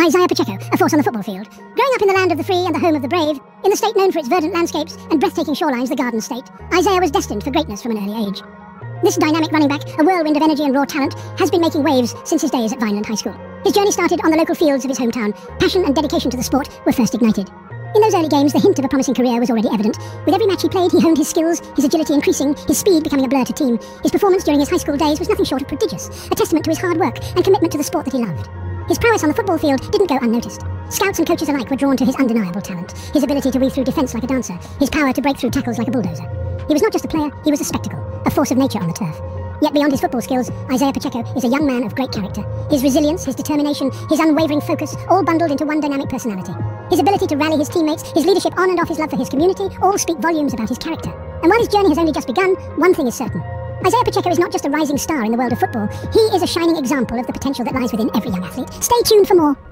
Isiah Pacheco, a force on the football field. Growing up in the land of the free and the home of the brave, in the state known for its verdant landscapes and breathtaking shorelines, the Garden State, Isiah was destined for greatness from an early age. This dynamic running back, a whirlwind of energy and raw talent, has been making waves since his days at Vineland High School. His journey started on the local fields of his hometown. Passion and dedication to the sport were first ignited. In those early games, the hint of a promising career was already evident. With every match he played, he honed his skills, his agility increasing, his speed becoming a blur to team. His performance during his high school days was nothing short of prodigious, a testament to his hard work and commitment to the sport that he loved. His prowess on the football field didn't go unnoticed. Scouts and coaches alike were drawn to his undeniable talent, his ability to weave through defence like a dancer, his power to break through tackles like a bulldozer. He was not just a player, he was a spectacle, a force of nature on the turf. Yet beyond his football skills, Isiah Pacheco is a young man of great character. His resilience, his determination, his unwavering focus, all bundled into one dynamic personality. His ability to rally his teammates, his leadership on and off his love for his community, all speak volumes about his character. And while his journey has only just begun, one thing is certain. Isiah Pacheco is not just a rising star in the world of football, he is a shining example of the potential that lies within every young athlete. Stay tuned for more.